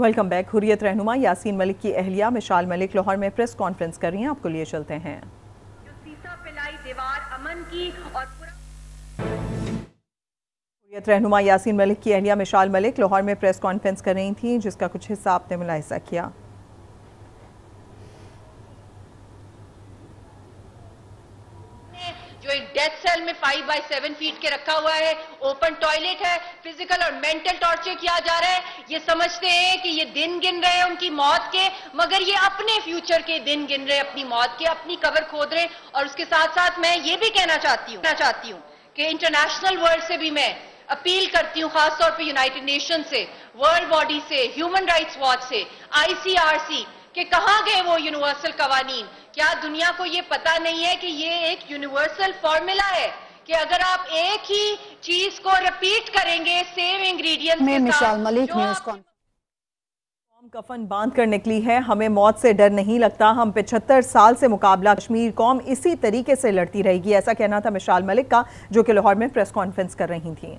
Welcome back. Hurriyat रहनुमा यासीन मलिक की अहलिया मिशाल मलिक लाहौर में प्रेस कॉन्फ्रेंस कर रही हैं। आपको लिए चलते हैं। हुरियत रहनुमा यासीन मलिक की अहलिया मिशाल मलिक लाहौर में प्रेस कॉन्फ्रेंस कर रही थी जिसका कुछ हिस्सा आपने मुलायजा किया। जो डेथ सेल में फाइव बाई सेवन फीट के रखा हुआ है ओपन टॉयलेट है फ़िज़िकल और मेंटल टॉर्चर किया जा रहा है। ये समझते हैं कि ये दिन गिन रहे हैं उनकी मौत के, मगर ये अपने फ्यूचर के दिन गिन रहे हैं, अपनी मौत के, अपनी कबर खोद रहे और उसके साथ साथ मैं ये भी कहना चाहती हूँ चाहती हूँ कि इंटरनेशनल वर्ल्ड से भी मैं अपील करती हूँ, खासतौर पर यूनाइटेड नेशन से वर्ल्ड बॉडी से ह्यूमन राइट्स वॉच से आईसीआरसी कि कहाँ गए वो यूनिवर्सल कवानीन? क्या दुनिया को ये पता नहीं है कि ये एक यूनिवर्सल फॉर्मूला है? कि अगर आप एक ही चीज़ को रिपीट करेंगे सेम इंग्रेडिएंट्स में मिशाल साथ मलिक न्यूज़ कफन बाँध कर निकली है हमें मौत से डर नहीं लगता हम 75 साल से मुकाबला कश्मीर कौम इसी तरीके से लड़ती रहेगी ऐसा कहना था मिशाल मलिक का जो कि लाहौर में प्रेस कॉन्फ्रेंस कर रही थी।